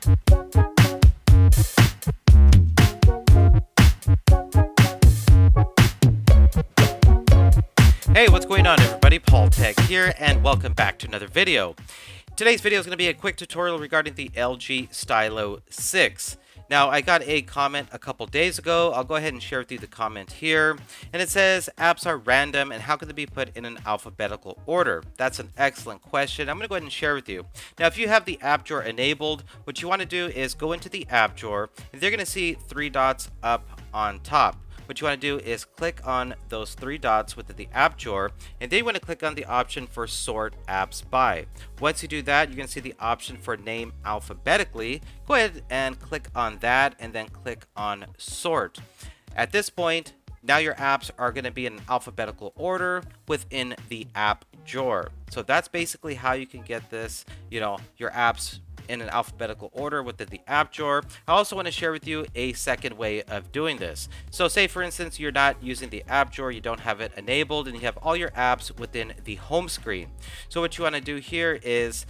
Hey, what's going on everybody? Paul Tech here and welcome back to another video. Today's video is going to be a quick tutorial regarding the LG Stylo 6. Now, I got a comment a couple days ago. I'll go ahead and share with you the comment here. And it says, apps are random and how can they be put in an alphabetical order? That's an excellent question. I'm going to go ahead and share with you. Now, if you have the app drawer enabled, what you want to do is go into the app drawer and they're going to see three dots up on top what you want to do is click on those three dots within the app drawer and then you want to click on the option for sort apps by. Once you do that, you're going to see the option for name alphabetically. Go ahead and click on that and then click on sort. At this point, now your apps are going to be in alphabetical order within the app drawer. So that's basically how you can get this, you know, your apps in an alphabetical order within the app drawer. I also want to share with you a second way of doing this. So say for instance you're not using the app drawer, you don't have it enabled and you have all your apps within the home screen. So what you want to do here is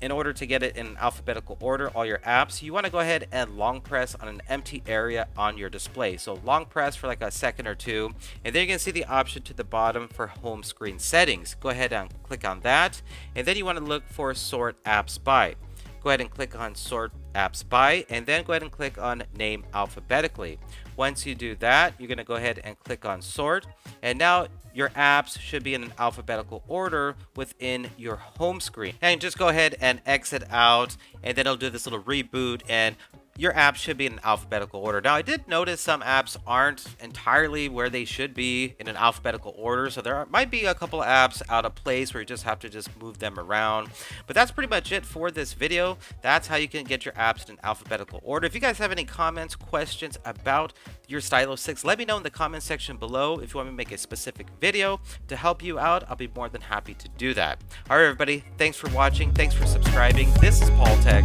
in order to get it in alphabetical order, all your apps, you want to go ahead and long press on an empty area on your display. So long press for like a second or two, and then you can see the option to the bottom for home screen settings. Go ahead and click on that, and then you want to look for sort apps by go ahead and click on sort apps by and then go ahead and click on name alphabetically. Once you do that, you're going to go ahead and click on sort and now your apps should be in an alphabetical order within your home screen. And just go ahead and exit out and then it'll do this little reboot and your apps should be in alphabetical order. Now, I did notice some apps aren't entirely where they should be in an alphabetical order, so there might be a couple apps out of place where you just have to just move them around. But that's pretty much it for this video. That's how you can get your apps in alphabetical order. If you guys have any comments, questions about your Stylo 6, let me know in the comment section below. If you want me to make a specific video to help you out, I'll be more than happy to do that. All right, everybody, thanks for watching. Thanks for subscribing. This is Paul Tech.